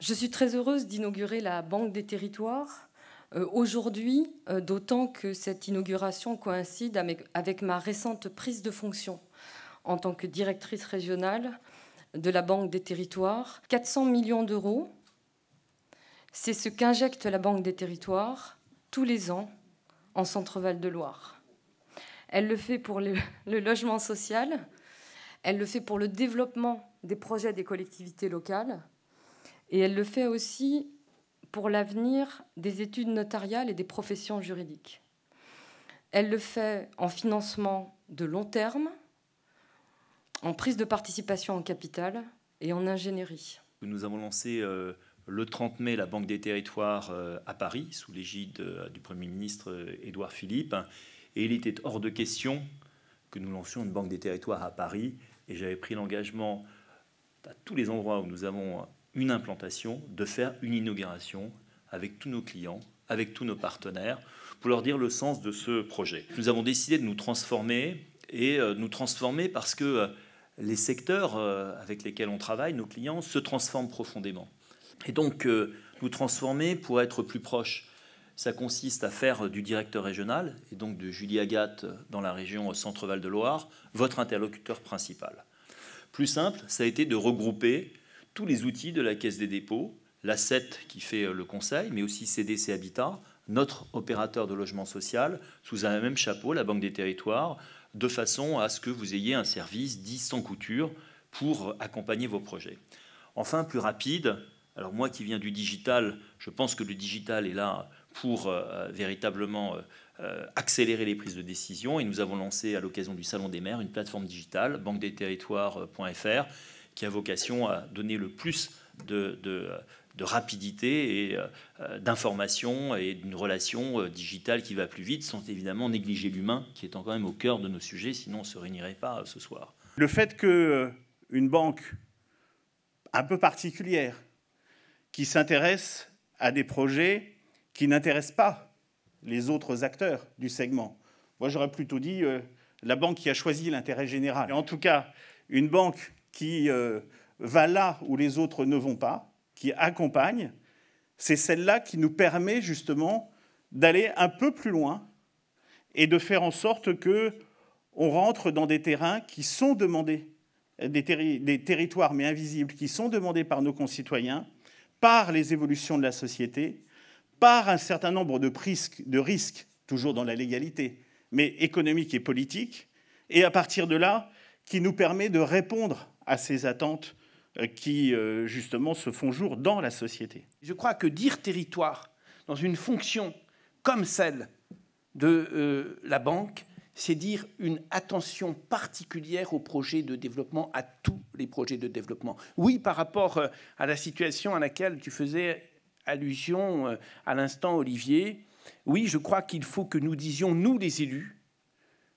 Je suis très heureuse d'inaugurer la Banque des territoires euh, aujourd'hui, euh, d'autant que cette inauguration coïncide avec, ma récente prise de fonction en tant que directrice régionale de la Banque des territoires. 400 millions d'euros, c'est ce qu'injecte la Banque des territoires tous les ans en Centre-Val de Loire. Elle le fait pour le logement social, elle le fait pour le développement des projets des collectivités locales, et elle le fait aussi pour l'avenir des études notariales et des professions juridiques. Elle le fait en financement de long terme, en prise de participation en capital et en ingénierie. Nous avons lancé euh, le 30 mai la Banque des territoires euh, à Paris, sous l'égide euh, du Premier ministre Édouard Philippe. Et il était hors de question que nous lancions une Banque des territoires à Paris. Et j'avais pris l'engagement à tous les endroits où nous avons une implantation, de faire une inauguration avec tous nos clients, avec tous nos partenaires, pour leur dire le sens de ce projet. Nous avons décidé de nous transformer et euh, nous transformer parce que euh, les secteurs euh, avec lesquels on travaille, nos clients, se transforment profondément. Et donc, nous transformer pour être plus proches. Ça consiste à faire du directeur régional, et donc de Julie Agathe dans la région Centre-Val de Loire, votre interlocuteur principal. Plus simple, ça a été de regrouper tous les outils de la Caisse des dépôts, la CET qui fait euh, le conseil, mais aussi CDC Habitat, notre opérateur de logement social, sous un même chapeau, la Banque des territoires, de façon à ce que vous ayez un service dit sans couture pour accompagner vos projets. Enfin, plus rapide, alors moi qui viens du digital, je pense que le digital est là pour euh, véritablement euh, accélérer les prises de décision et nous avons lancé à l'occasion du Salon des maires une plateforme digitale, banque des territoires.fr, qui a vocation à donner le plus de, rapidité et euh, d'information et d'une relation euh, digitale qui va plus vite, sans évidemment négliger l'humain, qui est quand même au cœur de nos sujets, sinon on ne se réunirait pas euh, ce soir. Le fait qu'une banque un peu particulière, qui s'intéresse à des projets qui n'intéressent pas les autres acteurs du segment. Moi, j'aurais plutôt dit la banque qui a choisi l'intérêt général. En tout cas, une banque qui euh, va là où les autres ne vont pas, qui accompagne, c'est celle-là qui nous permet justement d'aller un peu plus loin et de faire en sorte que on rentre dans des terrains qui sont demandés, des, territoires mais invisibles, qui sont demandés par nos concitoyens, par les évolutions de la société, par un certain nombre de, de risques, toujours dans la légalité, mais économiques et politiques, et à partir de là, qui nous permet de répondre à ces attentes euh, qui, euh, justement, se font jour dans la société. Je crois que dire territoire dans une fonction comme celle de euh, la banque, c'est dire une attention particulière aux projets de développement, à tous les projets de développement. Oui, par rapport à la situation à laquelle tu faisais allusion à l'instant, Olivier, oui, je crois qu'il faut que nous disions, nous les élus,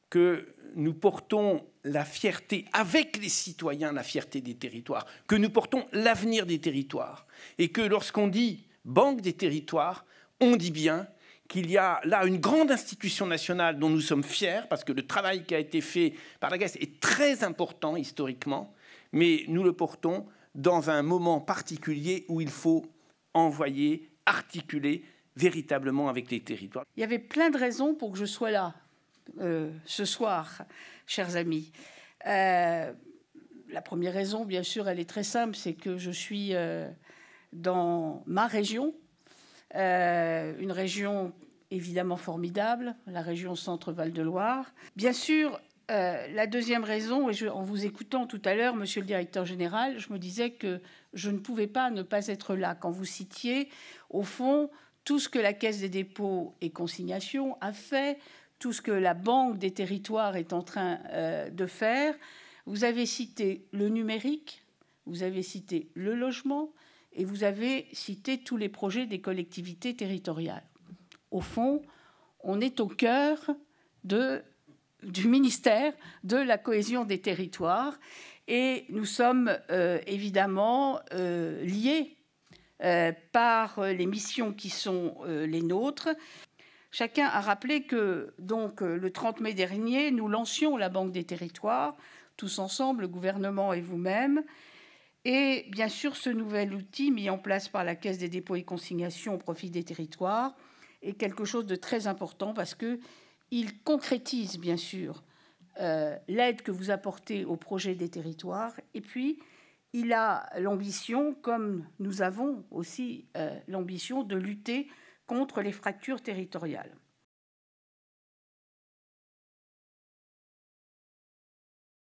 que nous portons la fierté avec les citoyens, la fierté des territoires, que nous portons l'avenir des territoires, et que lorsqu'on dit Banque des territoires, on dit bien qu'il y a là une grande institution nationale dont nous sommes fiers, parce que le travail qui a été fait par la Caisse est très important historiquement, mais nous le portons dans un moment particulier où il faut envoyer, articuler véritablement avec les territoires. Il y avait plein de raisons pour que je sois là euh, ce soir, chers amis. Euh, la première raison, bien sûr, elle est très simple, c'est que je suis euh, dans ma région, une région évidemment formidable, la région Centre-Val de Loire. Bien sûr, la deuxième raison, et en vous écoutant tout à l'heure, Monsieur le Directeur général, je me disais que je ne pouvais pas ne pas être là quand vous citiez, au fond, tout ce que la Caisse des dépôts et consignations a fait, tout ce que la Banque des territoires est en train euh, de faire. Vous avez cité le numérique, vous avez cité le logement et vous avez cité tous les projets des collectivités territoriales. Au fond, on est au cœur du ministère de la cohésion des territoires et nous sommes euh, évidemment euh, liés par les missions qui sont les nôtres. Chacun a rappelé que donc euh, le 30 mai dernier, nous lancions la Banque des territoires, tous ensemble, le gouvernement et vous-même. Et bien sûr, ce nouvel outil mis en place par la Caisse des dépôts et consignations au profit des territoires est quelque chose de très important parce qu'il concrétise bien sûr euh, l'aide que vous apportez au projet des territoires et puis il a l'ambition, comme nous avons aussi euh, l'ambition, de lutter contre les fractures territoriales.